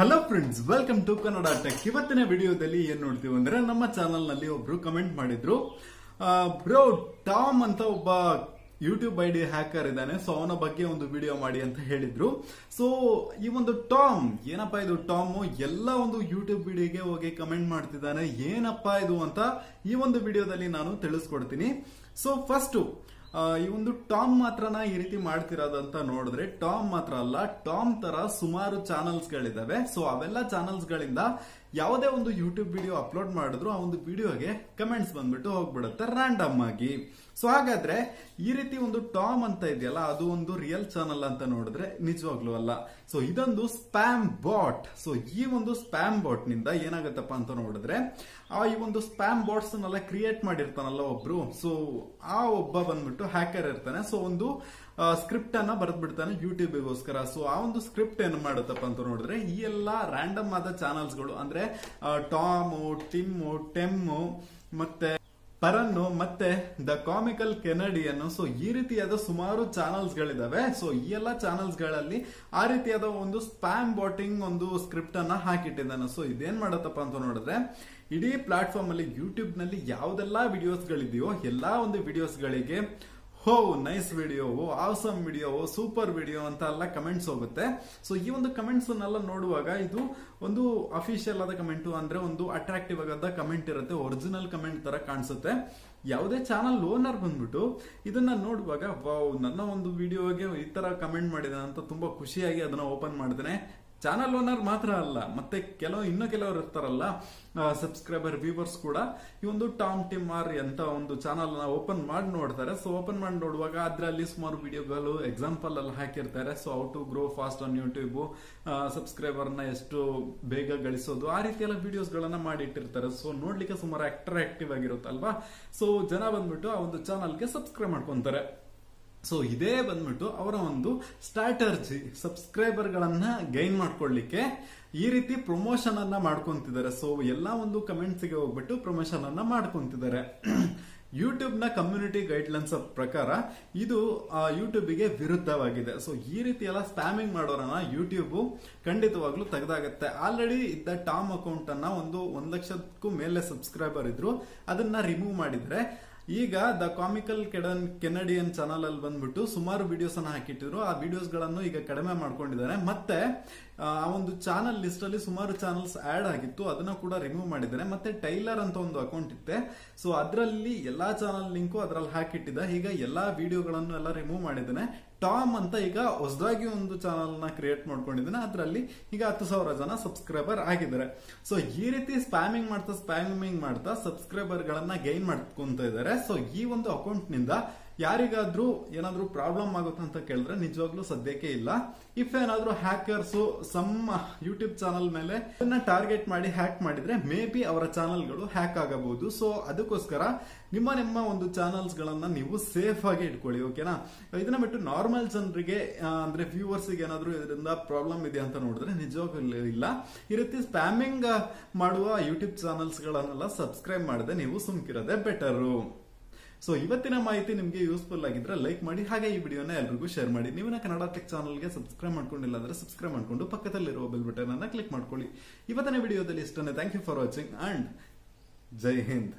Hello friends welcome to Kannada tech ಇವತ್ತಿನ ವಿಡಿಯೋದಲ್ಲಿ ಏನ್ ನೋಡ್ತೀವಿ ಅಂದ್ರೆ ನಮ್ಮ ಚಾನಲ್ನಲ್ಲಿ ಒಬ್ರು ಕಮೆಂಟ್ ಮಾಡಿದ್ರು. ಬ್ರೋ ಟಾಮ್ ಅಂತ ಒಬ್ಬ ಯೂಟ್ಯೂಬ್ ಐ ಡಿ ಹ್ಯಾಕರ್ ಇದ್ದಾನೆ ಸೊ ಅವನ ಬಗ್ಗೆ ಒಂದು ವಿಡಿಯೋ ಮಾಡಿ ಅಂತ ಹೇಳಿದ್ರು. ಸೊ ಈ ಒಂದು ಟಾಮ್ ಏನಪ್ಪಾ ಇದು ಟಾಮ್ ಎಲ್ಲ ಒಂದು ಯೂಟ್ಯೂಬ್ ವಿಡಿಯೋಗೆ ಹೋಗಿ ಕಮೆಂಟ್ ಮಾಡ್ತಿದ್ದಾನೆ. ಏನಪ್ಪಾ ಇದು ಅಂತ ಈ ಒಂದು ವಿಡಿಯೋದಲ್ಲಿ ನಾನು ತಿಳಿಸ್ಕೊಡ್ತೀನಿ. ಸೊ ಫಸ್ಟ್ ಈ ಒಂದು ಟಾಮ್ ಮಾತ್ರನ ಈ ರೀತಿ ಮಾಡ್ತಿರೋದಂತ ನೋಡಿದ್ರೆ ಟಾಮ್ ಮಾತ್ರ ಅಲ್ಲ, ಟಾಮ್ ತರ ಸುಮಾರು ಚಾನಲ್ಸ್ ಗಳಿದಾವೆ ಸೊ ಅವೆಲ್ಲ ಚಾನಲ್ಸ್ ಗಳಿಂದ ಯಾವುದೇ ಒಂದು ಯೂಟ್ಯೂಬ್ ವಿಡಿಯೋ ಅಪ್ಲೋಡ್ ಮಾಡಿದ್ರು ಆ ಒಂದು ವಿಡಿಯೋಗೆ ಕಮೆಂಟ್ಸ್ ಬಂದ್ಬಿಟ್ಟು ಹೋಗ್ಬಿಡುತ್ತೆ ರ್ಯಾಂಡಮ್ ಆಗಿ. ಸೊ ಹಾಗಾದ್ರೆ ಈ ರೀತಿ ಒಂದು ಟಾಮ್ ಅಂತ ಇದೆಯಲ್ಲ, ಅದು ಒಂದು ರಿಯಲ್ ಚಾನಲ್ ಅಂತ ನೋಡಿದ್ರೆ ನಿಜವಾಗ್ಲೂ ಅಲ್ಲ. ಸೊ ಇದೊಂದು ಸ್ಪ್ಯಾಮ್ ಬಾಟ್ ಸೊ ಈ ಒಂದು ಸ್ಪ್ಯಾಮ್ ಬಾಟ್ನಿಂದ ಏನಾಗತ್ತಪ್ಪ ಅಂತ ನೋಡಿದ್ರೆ, ಆ ಈ ಒಂದು ಸ್ಪ್ಯಾಮ್ ಬಾಟ್ಸ್ ಕ್ರಿಯೇಟ್ ಮಾಡಿರ್ತಾನಲ್ಲ ಒಬ್ರು. ಸೊ ಆ ಒಬ್ಬ ಬಂದ್ಬಿಟ್ಟು ಹ್ಯಾಕರ್ ಇರ್ತಾನೆ. ಸೊ ಒಂದು ಸ್ಕ್ರಿಪ್ಟ್ ಅನ್ನ ಬರೆದ್ಬಿಡ್ತಾನೆ ಯೂಟ್ಯೂಬ್ಗೋಸ್ಕರ ಸೊ ಆ ಒಂದು ಸ್ಕ್ರಿಪ್ಟ್ ಏನ್ ಮಾಡುತ್ತಪ್ಪ ಅಂತ ನೋಡಿದ್ರೆ, ಈ ಎಲ್ಲಾ ರ್ಯಾಂಡಮ್ ಆದ ಚಾನಲ್ಸ್ಗಳು ಅಂದ್ರೆ ಟಾಮು ಟಿಮ್ಮು ಟೆಮ್ಮು ಮತ್ತೆ ಪರನ್ನು ಮತ್ತೆ ದ ಕಾಮಿಕಲ್ ಕೆನಡಿಯನ್ನು ಸೊ ಈ ರೀತಿಯಾದ ಸುಮಾರು ಚಾನಲ್ಸ್ ಗಳಿದಾವೆ ಸೊ ಈ ಎಲ್ಲ ಚಾನಲ್ಸ್ಗಳಲ್ಲಿ ಆ ರೀತಿಯಾದ ಒಂದು ಸ್ಪ್ಯಾಮ್ ಬಾಟಿಂಗ್ ಒಂದು ಸ್ಕ್ರಿಪ್ಟ್ ಅನ್ನ ಹಾಕಿಟ್ಟಿದ್ದಾನೆ. ಸೊ ಇದೇನ್ ಮಾಡತ್ತಪ್ಪ ಅಂತ ನೋಡಿದ್ರೆ, ಇಡೀ ಪ್ಲಾಟ್ಫಾರ್ಮ್ ಅಲ್ಲಿ ಯೂಟ್ಯೂಬ್ನಲ್ಲಿ ಯಾವ್ದೆಲ್ಲಾ ವಿಡಿಯೋಸ್ ಗಳಿದೆಯೋ, ಎಲ್ಲಾ ಒಂದು ವಿಡಿಯೋಸ್ ಗಳಿಗೆ ಹೋ nice video awesome video super video ಅಂತ ಎಲ್ಲ ಕಮೆಂಟ್ಸ್ ಹೋಗುತ್ತೆ. ಸೊ ಈ ಒಂದು ಕಮೆಂಟ್ಸ್ ನೋಡುವಾಗ ಇದು ಒಂದು ಅಫಿಷಿಯಲ್ ಆದ ಕಮೆಂಟ್ ಅಂದ್ರೆ ಒಂದು ಅಟ್ರಾಕ್ಟಿವ್ ಆದ ಕಮೆಂಟ್ ಇರುತ್ತೆ ಒರಿಜಿನಲ್ ಕಮೆಂಟ್ ತರ ಕಾಣಿಸುತ್ತೆ. ಯಾವುದೇ ಚಾನಲ್ ಓನರ್ ಬಂದ್ಬಿಟ್ಟು ಇದನ್ನ ನೋಡುವಾಗ ನನ್ನ ಒಂದು ವಿಡಿಯೋಗೆ ಈ ತರ ಕಮೆಂಟ್ ಮಾಡಿದ ಅಂತ ತುಂಬಾ ಖುಷಿಯಾಗಿ ಅದನ್ನ ಓಪನ್ ಮಾಡಿದ್ದೇನೆ ಚಾನಲ್ ಓನರ್ ಮಾತ್ರ ಅಲ್ಲ, ಮತ್ತೆ ಕೆಲವು, ಇನ್ನು ಕೆಲವರು ಇರ್ತಾರಲ್ಲ ಸಬ್ಸ್ಕ್ರೈಬರ್ ವ್ಯೂವರ್ಸ್ ಕೂಡ ಈ ಒಂದು ಟಾಮ್ ಟಿಮ್ ಆರ್ ಅಂತ ಒಂದು ಚಾನಲ್ನ ಓಪನ್ ಮಾಡಿ ನೋಡ್ತಾರೆ. ಸೊ ಓಪನ್ ಮಾಡಿ ನೋಡುವಾಗ ಅದರಲ್ಲಿ ಸುಮಾರು ವಿಡಿಯೋಗಳು ಎಕ್ಸಾಂಪಲ್ ಅಲ್ಲಿ ಹಾಕಿರ್ತಾರೆ. So how to grow fast on YouTube ಸಬ್ಸ್ಕ್ರೈಬರ್ನ ಎಷ್ಟು ಬೇಗ ಗಳಿಸೋದು, ಆ ರೀತಿ ಎಲ್ಲ ವಿಡಿಯೋಸ್ ಗಳನ್ನ ಮಾಡಿಟ್ಟಿರ್ತಾರೆ. ಸೊ ನೋಡ್ಲಿಕ್ಕೆ ಸುಮಾರು ಅಟ್ರಾಕ್ಟಿವ್ ಆಗಿರುತ್ತಲ್ವಾ? ಸೊ ಜನ ಬಂದ್ಬಿಟ್ಟು ಆ ಒಂದು ಚಾನಲ್ಗೆ ಸಬ್ಸ್ಕ್ರೈಬ್ ಮಾಡ್ಕೊಂತಾರೆ. ಸೊ ಇದೇ ಬಂದ್ಬಿಟ್ಟು ಅವರ ಒಂದು ಸ್ಟ್ರಾಟರ್ಜಿ ಸಬ್ಸ್ಕ್ರೈಬರ್ ಗಳನ್ನ ಗೈನ್ ಮಾಡ್ಕೊಳ್ಳಿಕ್ಕೆ ಈ ರೀತಿ ಪ್ರಮೋಷನ್ ಅನ್ನ ಮಾಡ್ಕೊಂತಿದ್ದಾರೆ. ಸೊ ಎಲ್ಲಾ ಒಂದು ಕಮೆಂಟ್ಸ್ಗೆ ಹೋಗ್ಬಿಟ್ಟು ಪ್ರಮೋಷನ್ ಅನ್ನ ಮಾಡ್ಕೊಂತಿದ್ದಾರೆ. ಯೂಟ್ಯೂಬ್ನ ಕಮ್ಯುನಿಟಿ ಗೈಡ್ಲೈನ್ಸ್ ಪ್ರಕಾರ ಇದು ಯೂಟ್ಯೂಬಿಗೆ ವಿರುದ್ಧವಾಗಿದೆ. ಸೊ ಈ ರೀತಿ ಎಲ್ಲ ಸ್ಪ್ಯಾಮಿಂಗ್ ಮಾಡೋರನ್ನ ಯೂಟ್ಯೂಬ್ ಖಂಡಿತವಾಗ್ಲೂ ತೆಗೆದಾಗುತ್ತೆ. ಆಲ್ರೆಡಿ ಇದ್ದ ಟಾಮ್ ಅಕೌಂಟ್ ಅನ್ನ ಒಂದು ಒಂದ್ ಲಕ್ಷಕ್ಕೂ ಮೇಲೆ ಸಬ್ಸ್ಕ್ರೈಬರ್ ಇದ್ರು, ಅದನ್ನ ರಿಮೂವ್ ಮಾಡಿದ್ರೆ ಈಗ ದ ಕಾಮಿಕಲ್ ಕೆಡನ್ ಕೆನಡಿಯನ್ ಚಾನಲ್ ಅಲ್ಲಿ ಬಂದ್ಬಿಟ್ಟು ಸುಮಾರು ವಿಡಿಯೋಸ್ ಅನ್ನ ಹಾಕಿಟ್ಟಿದ್ರು. ಆ ವಿಡಿಯೋಸ್ಗಳನ್ನು ಈಗ ಕಡಿಮೆ ಮಾಡ್ಕೊಂಡಿದ್ದಾರೆ. ಮತ್ತೆ, ಆ ಒಂದು ಚಾನಲ್ ಲಿಸ್ಟ್ ಅಲ್ಲಿ ಸುಮಾರು ಚಾನಲ್ಸ್ ಆಡ್ ಆಗಿತ್ತು. ಅದನ್ನ ಕೂಡ ರಿಮೂವ್ ಮಾಡಿದ್ದಾರೆ. ಮತ್ತೆ ಟೈಲರ್ ಅಂತ ಒಂದು ಅಕೌಂಟ್ ಇತ್ತೆ. ಸೊ ಅದರಲ್ಲಿ ಎಲ್ಲಾ ಚಾನಲ್ ಲಿಂಕು ಅದರಲ್ಲಿ ಹಾಕಿಟ್ಟಿದ್ದ ಈಗ ಎಲ್ಲಾ ವಿಡಿಯೋಗಳನ್ನು ಎಲ್ಲ ರಿಮೂವ್ ಮಾಡಿದ್ದಾನೆ. ಟಾಮ್ ಅಂತ ಈಗ ಹೊಸದಾಗಿ ಒಂದು ಚಾನಲ್ನ ಕ್ರಿಯೇಟ್ ಮಾಡ್ಕೊಂಡಿದ್ದಾನೆ. ಅದರಲ್ಲಿ ಈಗ ಹತ್ತು ಸಾವಿರ ಜನ ಸಬ್ಸ್ಕ್ರೈಬರ್ ಆಗಿದ್ದಾರೆ. ಸೊ ಈ ರೀತಿ ಸ್ಪ್ಯಾಮಿಂಗ್ ಮಾಡ್ತಾ ಸ್ಪ್ಯಾಮಿಂಗ್ ಮಾಡ್ತಾ ಸಬ್ಸ್ಕ್ರೈಬರ್ ಗಳನ್ನ ಗೈನ್ ಮಾಡ್ಕೊಂತ ಇದ್ದಾರೆ. ಸೊ ಈ ಒಂದು ಅಕೌಂಟ್ನಿಂದ ಯಾರಿಗಾದ್ರೂ ಏನಾದ್ರೂ ಪ್ರಾಬ್ಲಮ್ ಆಗುತ್ತೆ ಅಂತ ಕೇಳಿದ್ರೆ ನಿಜವಾಗ್ಲೂ ಸದ್ಯಕ್ಕೆ ಇಲ್ಲ. ಇಫ್ ಏನಾದ್ರೂ ಹ್ಯಾಕರ್ಸ್ ಸಮ್ ಯೂಟ್ಯೂಬ್ ಚಾನಲ್ ಮೇಲೆ ಅದನ್ನ ಟಾರ್ಗೆಟ್ ಮಾಡಿ ಹ್ಯಾಕ್ ಮಾಡಿದ್ರೆ ಮೇ ಬಿ ಅವರ ಚಾನಲ್ಗಳು ಹ್ಯಾಕ್ ಆಗಬಹುದು. ಸೊ ಅದಕ್ಕೋಸ್ಕರ ನಿಮ್ಮ ನಿಮ್ಮ ಒಂದು ಚಾನಲ್ಸ್ ಗಳನ್ನ ನೀವು ಸೇಫ್ ಆಗಿ ಇಟ್ಕೊಳ್ಳಿ ಓಕೆನಾ ಇದನ್ನ ಬಿಟ್ಟು ನಾರ್ಮಲ್ ಜನರಿಗೆ ಅಂದ್ರೆ ವ್ಯೂವರ್ಸ್ ಏನಾದ್ರೂ ಇದರಿಂದ ಪ್ರಾಬ್ಲಮ್ ಇದೆ ಅಂತ ನೋಡಿದ್ರೆ ನಿಜವಾಗ್ಲೂ ಇಲ್ಲ. ಈ ರೀತಿ ಸ್ಪ್ಯಾಮಿಂಗ್ ಮಾಡುವ ಯೂಟ್ಯೂಬ್ ಚಾನಲ್ಸ್ ಗಳನ್ನೆಲ್ಲ ಸಬ್ಸ್ಕ್ರೈಬ್ ಮಾಡದೆ ನೀವು ಸುಮ್ಕಿರೋದೆ ಬೆಟರು ಸೊ ಇವತ್ತಿನ ಮಾಹಿತಿ ನಿಮಗೆ ಯೂಸ್ಫುಲ್ ಆಗಿದ್ರೆ ಲೈಕ್ ಮಾಡಿ, ಹಾಗೆ ಈ ವಿಡಿಯೋನ ಎಲ್ರಿಗೂ ಶೇರ್ ಮಾಡಿ. ನೀವು ಕನ್ನಡ ಟೆಕ್ ಚಾನಲ್ಗೆ ಸಬ್ಸ್ಕ್ರೈಬ್ ಮಾಡ್ಕೊಂಡಿಲ್ಲ ಅಂದ್ರೆ ಸಬ್ಸ್ಕ್ರೈಬ್ ಮಾಡ್ಕೊಂಡು ಪಕ್ಕದಲ್ಲಿರುವ ಬೆಲ್ ಬಟನ್ ಅನ್ನ ಕ್ಲಿಕ್ ಮಾಡ್ಕೊಳ್ಳಿ. ಇವತ್ತಿನ ವಿಡಿಯೋದಲ್ಲಿ ಇಷ್ಟನೇ thank you for watching and Jai Hind